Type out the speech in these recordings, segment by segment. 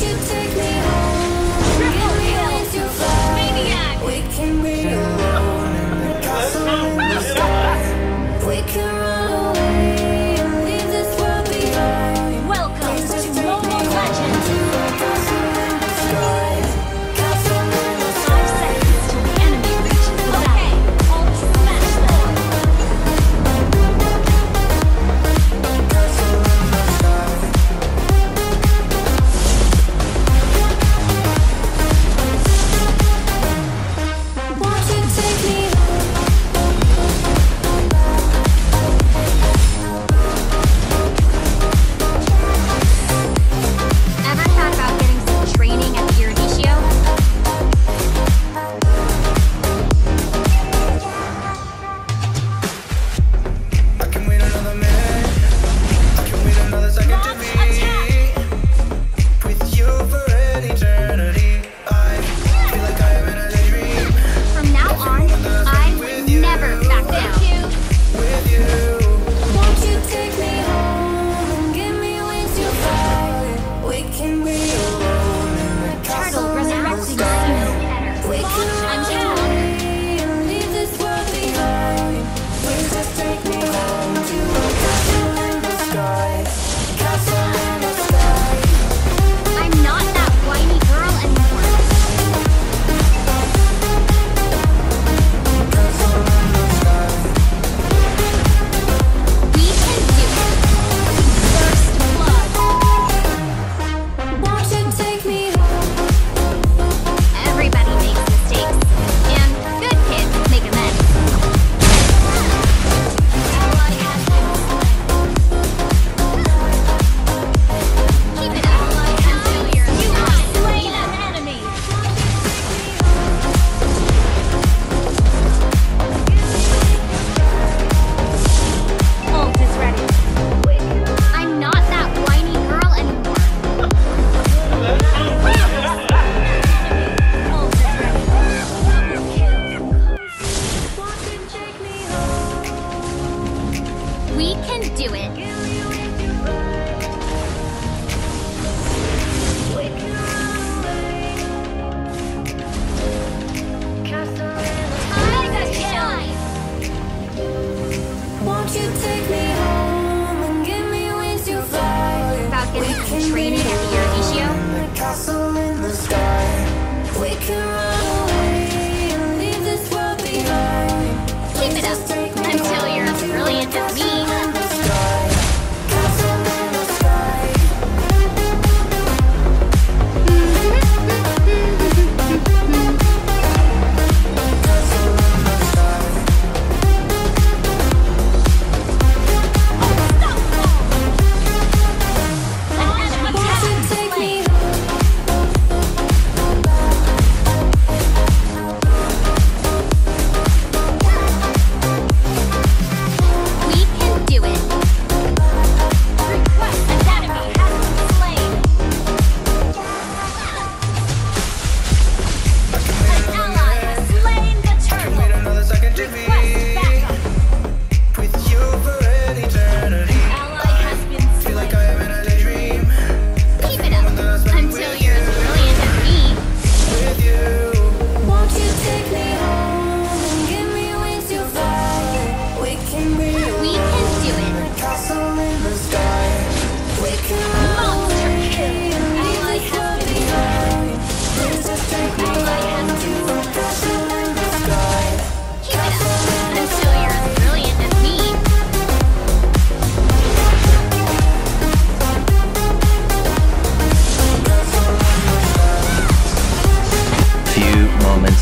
you take me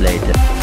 later.